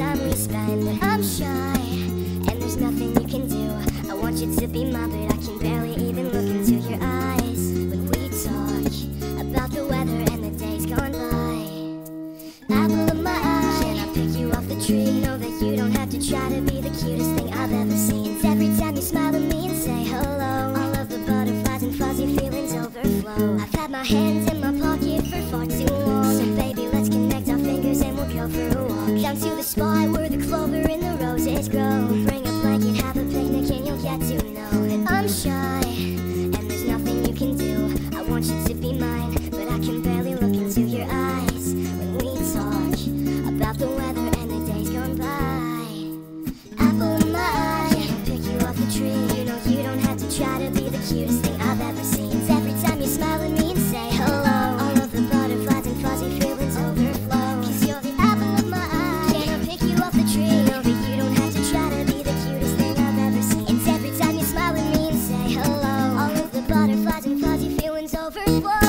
time we spend I'm shy, and there's nothing you can do. I want you to be mine, but I can barely even look into your eyes. When we talk about the weather and the days gone by Apple of my eye, can I pick you off the tree? Know that you don't have to try to be the cutest thing I've ever seen. Every time you smile at me and say hello All of the butterflies and fuzzy feelings overflow. I've had my hands try to be the cutest thing I've ever seen. Every time you smile at me and say hello, all of the butterflies and fuzzy feelings overflow. Cause you're the apple of my eye. Can't I pick you off the tree? No, but you don't have to try to be the cutest thing I've ever seen. And every time you smile at me and say hello, all of the butterflies and fuzzy feelings overflow.